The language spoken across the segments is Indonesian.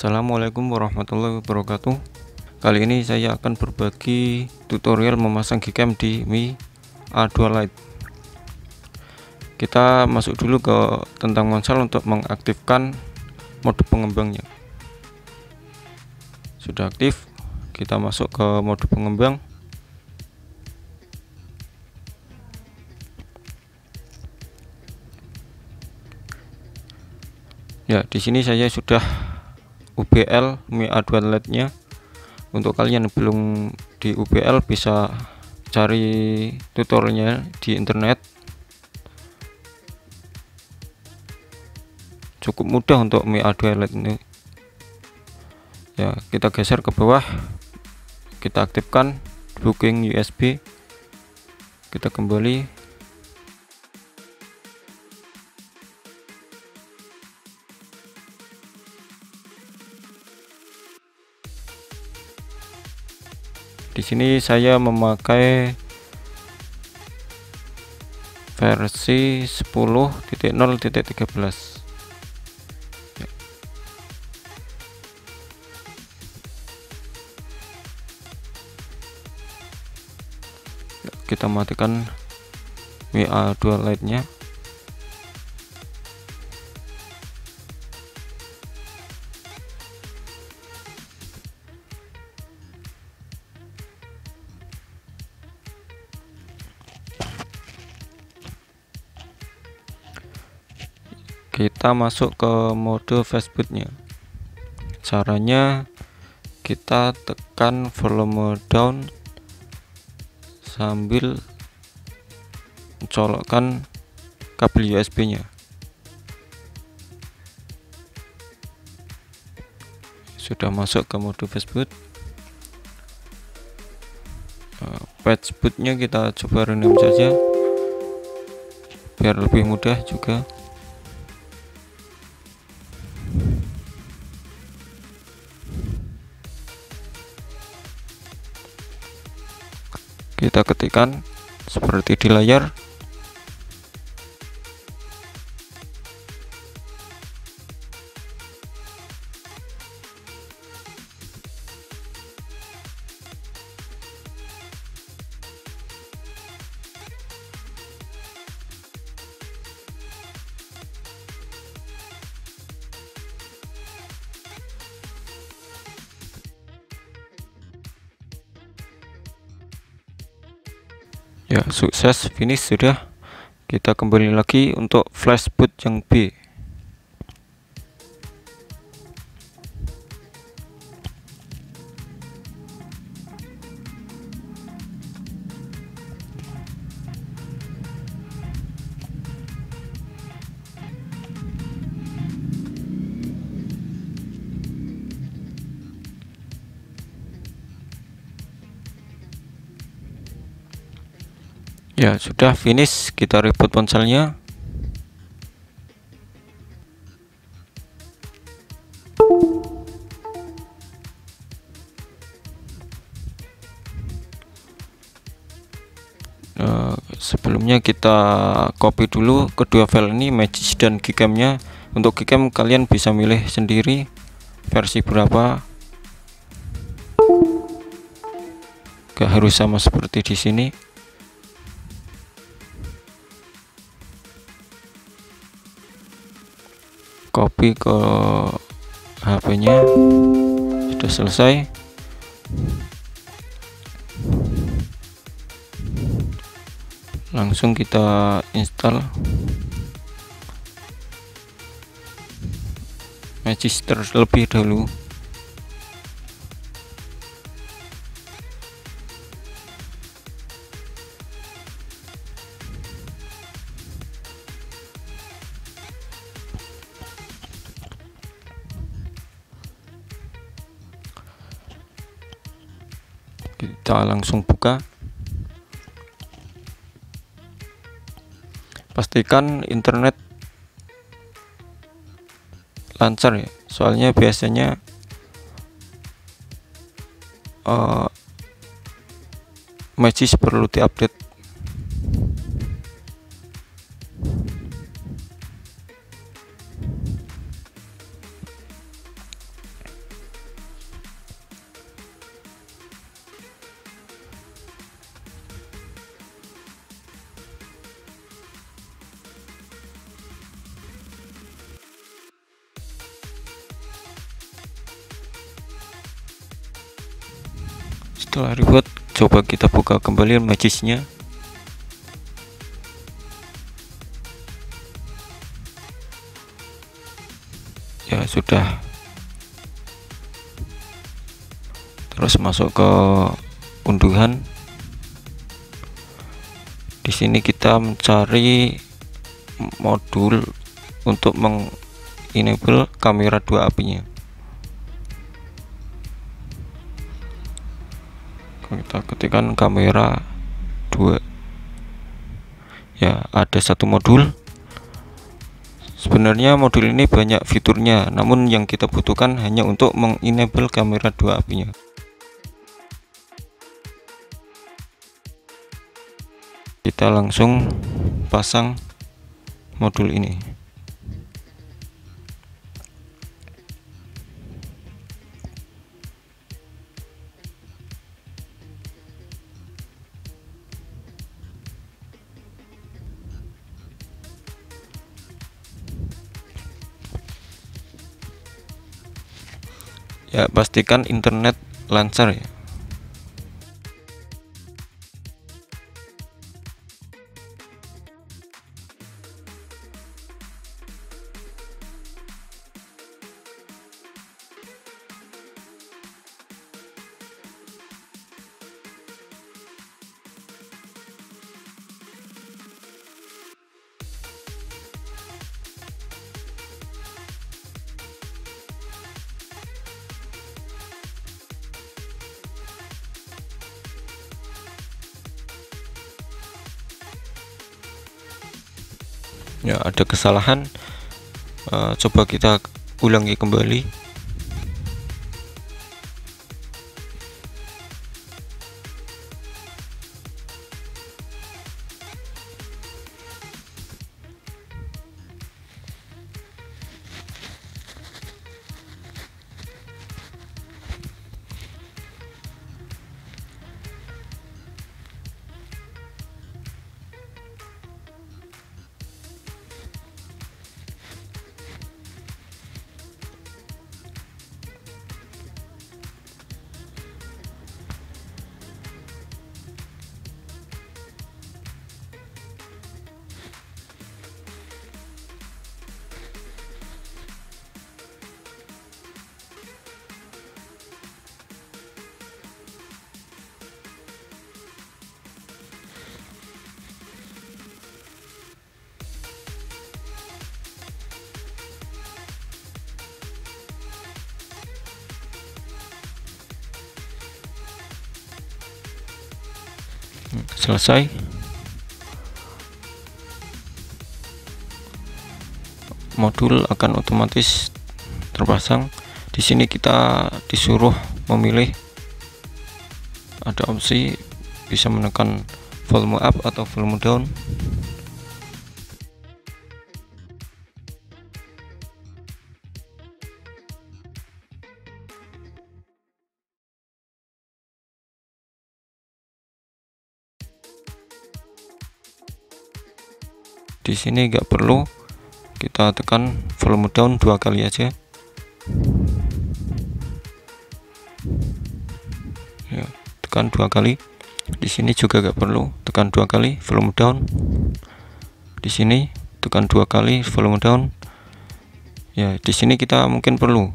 Assalamualaikum warahmatullahi wabarakatuh. Kali ini saya akan berbagi tutorial memasang Gcam di Mi A2 Lite Kita masuk dulu ke tentang ponsel untuk mengaktifkan mode pengembangnya. Sudah aktif kita masuk ke mode pengembang. Ya, di sini saya sudah UBL Mi A2 LED-nya. Untuk kalian yang belum di UBL bisa cari tutorialnya di internet. Cukup mudah untuk Mi A2 LED ini. Ya, kita geser ke bawah. Kita aktifkan booking USB. Kita kembali di sini saya memakai versi 10.0.13 ya. kita matikan WA2 Lite nya kita masuk ke mode fastbootnya. Caranya kita tekan volume down sambil mencolokkan kabel USB nya sudah masuk ke mode fastboot. Nah, patch bootnya kita coba random saja biar lebih mudah juga kita ketikkan seperti di layar ya sukses finish sudah. Kita kembali lagi untuk flash boot yang B ya sudah finish. Kita reboot ponselnya. Uh, sebelumnya kita copy dulu kedua file ini Magis dan Gcam-nya untuk Gcam kalian bisa milih sendiri versi berapa. Gak harus sama seperti di sini copy ke HP-nya sudah selesai. Langsung kita install. Magis terlebih dahulu langsung buka. Pastikan internet lancar ya. Soalnya biasanya uh, Magis perlu diupdate setelah reboot coba kita buka kembali magisnya ya sudah. Terus masuk ke unduhan. Di sini kita mencari modul untuk mengenable kamera dua apinya kita ketikkan kamera dua ya ada satu modul. Sebenarnya modul ini banyak fiturnya namun yang kita butuhkan hanya untuk mengenable kamera dua apinya. Kita langsung pasang modul ini ya pastikan internet lancar ya ya ada kesalahan uh, coba kita ulangi kembali selesai. Modul akan otomatis terpasang. Di sini kita disuruh memilih ada opsi bisa menekan volume up atau volume down di sini nggak perlu kita tekan volume down dua kali aja. Ya tekan dua kali. Di sini juga nggak perlu tekan dua kali volume down. Di sini tekan dua kali volume down. Ya di sini kita mungkin perlu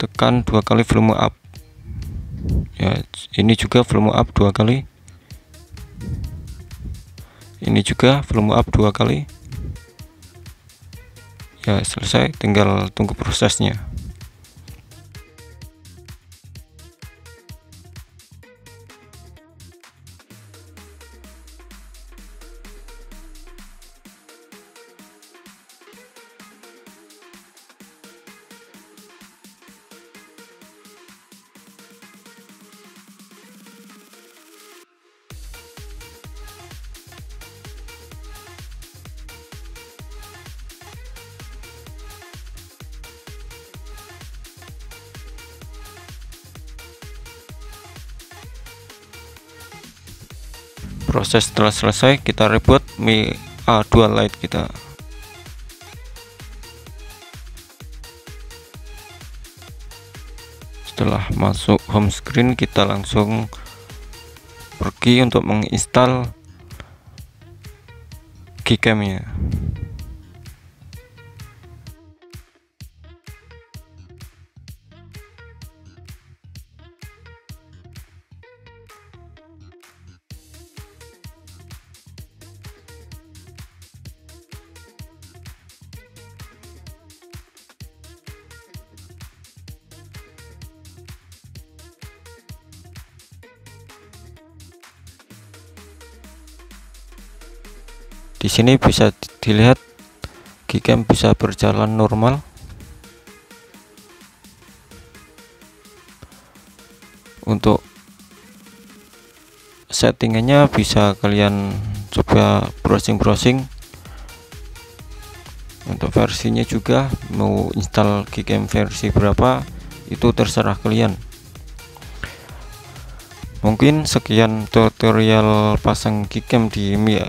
tekan dua kali volume up. Ya ini juga volume up dua kali ini juga volume up dua kali. Ya selesai. Tinggal tunggu prosesnya proses setelah selesai kita reboot Mi A2 Lite kita. Setelah masuk home screen kita langsung pergi untuk menginstal Gcam-nya di sini bisa dilihat Gcam bisa berjalan normal. Untuk settingannya bisa kalian coba browsing-browsing. Untuk versinya juga mau install Gcam versi berapa itu terserah kalian. Mungkin sekian tutorial pasang Gcam di Mi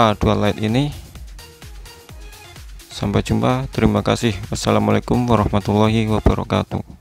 A2 Lite ini. Sampai jumpa. Terima kasih. Wassalamualaikum warahmatullahi wabarakatuh